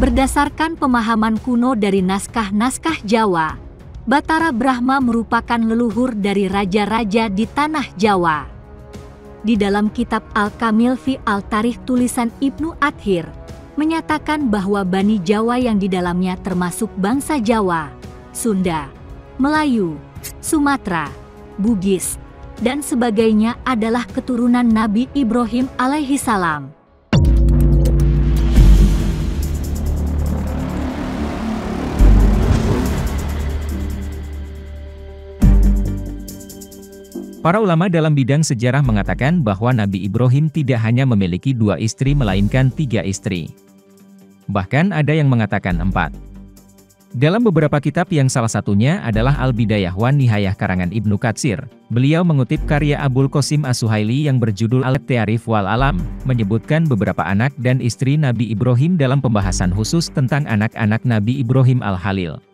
Berdasarkan pemahaman kuno dari naskah-naskah Jawa, Batara Brahma merupakan leluhur dari raja-raja di tanah Jawa. Di dalam kitab Al-Kamil fi Al-Tarikh tulisan Ibnu Athir, menyatakan bahwa Bani Jawa yang di dalamnya termasuk bangsa Jawa, Sunda, Melayu, Sumatera, Bugis, dan sebagainya adalah keturunan Nabi Ibrahim alaihi salam. Para ulama dalam bidang sejarah mengatakan bahwa Nabi Ibrahim tidak hanya memiliki dua istri melainkan tiga istri. Bahkan ada yang mengatakan empat. Dalam beberapa kitab yang salah satunya adalah Al-Bidayah wan Nihayah karangan Ibnu Katsir, beliau mengutip karya Abul Qasim As-Suhaili yang berjudul Al-Tiarif wal Alam, menyebutkan beberapa anak dan istri Nabi Ibrahim dalam pembahasan khusus tentang anak-anak Nabi Ibrahim Al-Halil.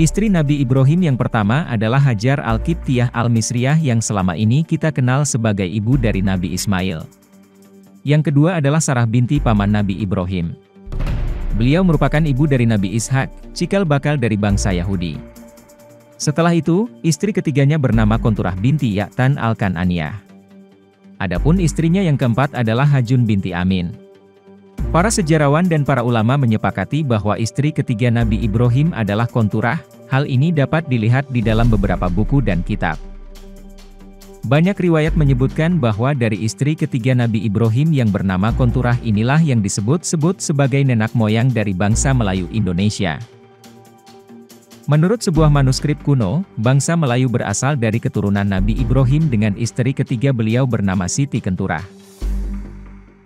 Istri Nabi Ibrahim yang pertama adalah Hajar Al-Qibtiyah Al-Misriyah yang selama ini kita kenal sebagai ibu dari Nabi Ismail. Yang kedua adalah Sarah binti paman Nabi Ibrahim. Beliau merupakan ibu dari Nabi Ishak, cikal bakal dari bangsa Yahudi. Setelah itu, istri ketiganya bernama Konturah binti Yaktan Al-Kananiyah. Adapun istrinya yang keempat adalah Hajun binti Amin. Para sejarawan dan para ulama menyepakati bahwa istri ketiga Nabi Ibrahim adalah Konturah, hal ini dapat dilihat di dalam beberapa buku dan kitab. Banyak riwayat menyebutkan bahwa dari istri ketiga Nabi Ibrahim yang bernama Konturah inilah yang disebut-sebut sebagai nenek moyang dari bangsa Melayu Indonesia. Menurut sebuah manuskrip kuno, bangsa Melayu berasal dari keturunan Nabi Ibrahim dengan istri ketiga beliau bernama Siti Kenturah.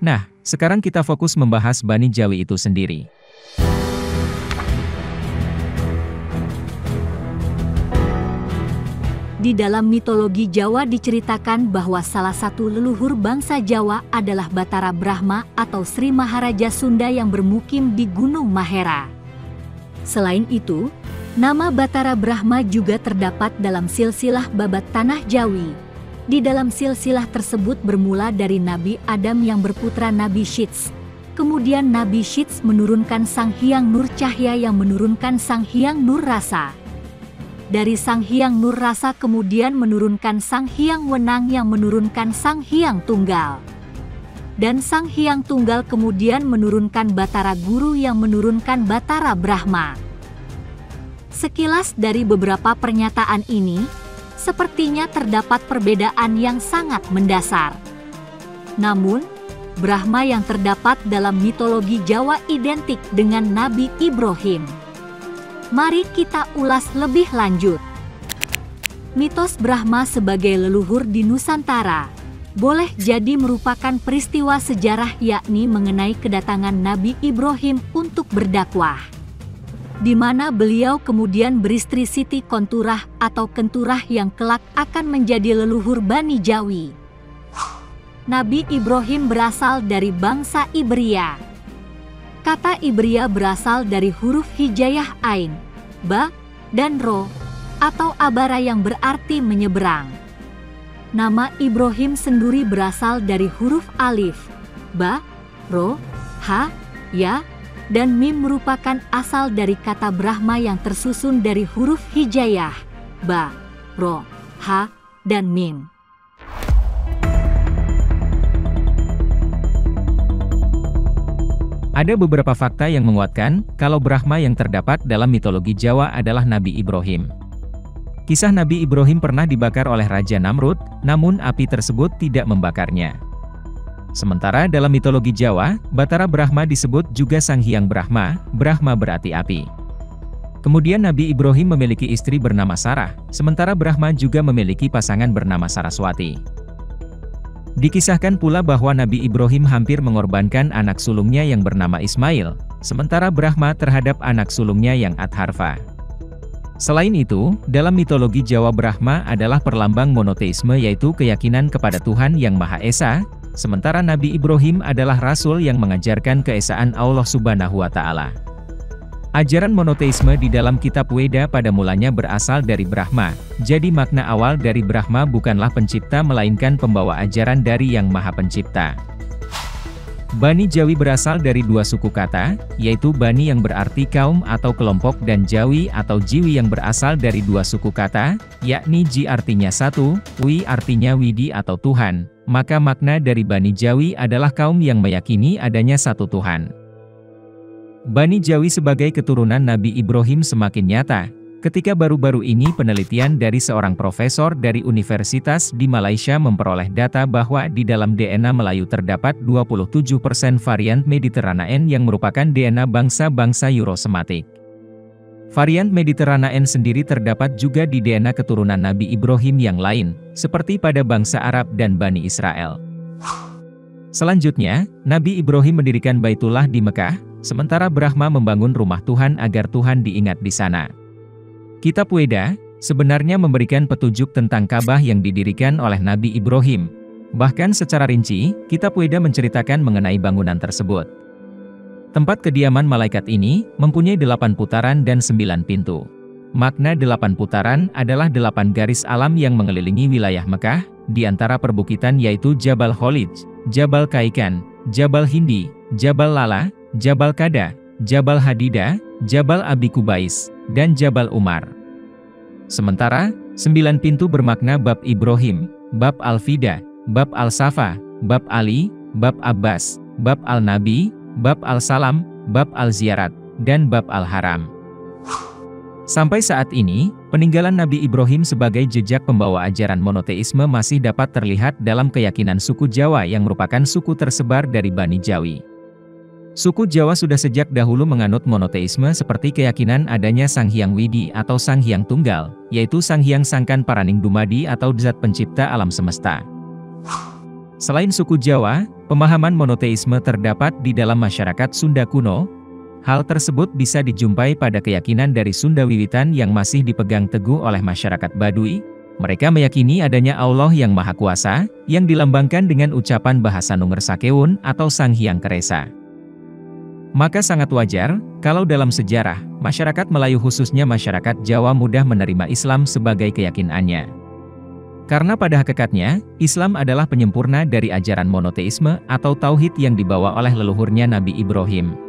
Nah, sekarang kita fokus membahas Bani Jawi itu sendiri. Di dalam mitologi Jawa diceritakan bahwa salah satu leluhur bangsa Jawa adalah Batara Brahma atau Sri Maharaja Sunda yang bermukim di Gunung Mahera. Selain itu, nama Batara Brahma juga terdapat dalam silsilah babat Tanah Jawi. Di dalam silsilah tersebut bermula dari Nabi Adam yang berputra Nabi Syits. Kemudian Nabi Syits menurunkan Sang Hyang Nur Cahya yang menurunkan Sang Hyang Nur Rasa dari Sang Hyang Nur Rasa kemudian menurunkan Sang Hyang Wenang yang menurunkan Sang Hyang Tunggal. Dan Sang Hyang Tunggal kemudian menurunkan Batara Guru yang menurunkan Batara Brahma. Sekilas dari beberapa pernyataan ini, sepertinya terdapat perbedaan yang sangat mendasar. Namun, Brahma yang terdapat dalam mitologi Jawa identik dengan Nabi Ibrahim. Mari kita ulas lebih lanjut. Mitos Brahma sebagai leluhur di Nusantara boleh jadi merupakan peristiwa sejarah yakni mengenai kedatangan Nabi Ibrahim untuk berdakwah. Di mana beliau kemudian beristri Siti Konturah atau Kenturah yang kelak akan menjadi leluhur Bani Jawi. Nabi Ibrahim berasal dari bangsa Ibria Kata Ibria berasal dari huruf hijayah ain, ba, dan ro, atau abara yang berarti menyeberang. Nama Ibrahim sendiri berasal dari huruf alif, ba, ro, ha, ya, dan mim merupakan asal dari kata Brahma yang tersusun dari huruf hijayah, ba, ro, ha, dan mim. Ada beberapa fakta yang menguatkan, kalau Brahma yang terdapat dalam mitologi Jawa adalah Nabi Ibrahim. Kisah Nabi Ibrahim pernah dibakar oleh Raja Namrud, namun api tersebut tidak membakarnya. Sementara dalam mitologi Jawa, Batara Brahma disebut juga Sang Hyang Brahma, Brahma berarti api. Kemudian Nabi Ibrahim memiliki istri bernama Sarah, sementara Brahma juga memiliki pasangan bernama Saraswati. Dikisahkan pula bahwa Nabi Ibrahim hampir mengorbankan anak sulungnya yang bernama Ismail, sementara Brahma terhadap anak sulungnya yang Adharva. Selain itu, dalam mitologi Jawa Brahma adalah perlambang monoteisme yaitu keyakinan kepada Tuhan yang Maha Esa, sementara Nabi Ibrahim adalah rasul yang mengajarkan keesaan Allah Subhanahu wa taala. Ajaran monoteisme di dalam kitab Weda pada mulanya berasal dari Brahma, jadi makna awal dari Brahma bukanlah pencipta melainkan pembawa ajaran dari Yang Maha Pencipta. Bani Jawi berasal dari dua suku kata, yaitu Bani yang berarti kaum atau kelompok dan Jawi atau Jiwi yang berasal dari dua suku kata, yakni Ji artinya satu, Wi artinya Widi atau Tuhan. Maka makna dari Bani Jawi adalah kaum yang meyakini adanya satu Tuhan. Bani Jawi sebagai keturunan Nabi Ibrahim semakin nyata, Ketika baru-baru ini penelitian dari seorang profesor dari Universitas di Malaysia memperoleh data bahwa di dalam DNA Melayu terdapat 27% varian Mediterranean yang merupakan DNA bangsa-bangsa Eurosematik. Varian Mediterranean sendiri terdapat juga di DNA keturunan Nabi Ibrahim yang lain, seperti pada bangsa Arab dan Bani Israel. Selanjutnya, Nabi Ibrahim mendirikan Baitullah di Mekah, sementara Brahma membangun rumah Tuhan agar Tuhan diingat di sana. Kitab Weda, sebenarnya memberikan petunjuk tentang Ka'bah yang didirikan oleh Nabi Ibrahim. Bahkan secara rinci, Kitab Weda menceritakan mengenai bangunan tersebut. Tempat kediaman malaikat ini, mempunyai delapan putaran dan sembilan pintu. Makna delapan putaran adalah delapan garis alam yang mengelilingi wilayah Mekah, di antara perbukitan yaitu Jabal Khalid, Jabal Kaikan, Jabal Hindi, Jabal Lala, Jabal Kada, Jabal Hadida, Jabal Abi Kubais, dan Jabal Umar. Sementara, sembilan pintu bermakna bab Ibrahim, bab Al-Fida, bab Al-Safa, bab Ali, bab Abbas, bab Al-Nabi, bab Al-Salam, bab Al-Ziyarat, dan bab Al-Haram. Sampai saat ini, peninggalan Nabi Ibrahim sebagai jejak pembawa ajaran monoteisme masih dapat terlihat dalam keyakinan suku Jawa yang merupakan suku tersebar dari Bani Jawi. Suku Jawa sudah sejak dahulu menganut monoteisme seperti keyakinan adanya Sang Hyang Widi atau Sang Hyang Tunggal, yaitu Sang Hyang Sangkan Paraning Dumadi atau zat pencipta alam semesta. Selain suku Jawa, pemahaman monoteisme terdapat di dalam masyarakat Sunda kuno. Hal tersebut bisa dijumpai pada keyakinan dari Sunda Wiwitan yang masih dipegang teguh oleh masyarakat Baduy. Mereka meyakini adanya Allah yang Maha Kuasa, yang dilambangkan dengan ucapan bahasa Nunger Sakewun atau Sang Hyang Keresa. Maka sangat wajar, kalau dalam sejarah, masyarakat Melayu khususnya masyarakat Jawa mudah menerima Islam sebagai keyakinannya. Karena pada hakikatnya, Islam adalah penyempurna dari ajaran monoteisme atau tauhid yang dibawa oleh leluhurnya Nabi Ibrahim.